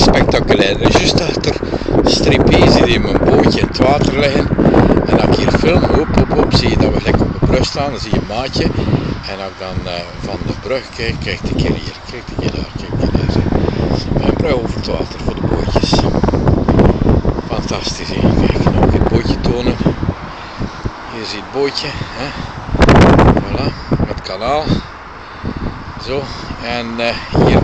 vrij spectaculair. Juist achter Stripé zie je mijn bootje in het water liggen. En als ik hier film, hop, hop, hop, zie je dat we gelijk op de brug staan. Dan zie je een maatje. En ik dan uh, van de brug kijk, kijk de keer hier, kijk een keer daar, kijk de keer daar. Brug over het water voor de bootjes. Fantastisch, hè? Kijk, nog het bootje tonen. Hier zie je het bootje. Hè? Voilà, het kanaal. Zo, en uh, hier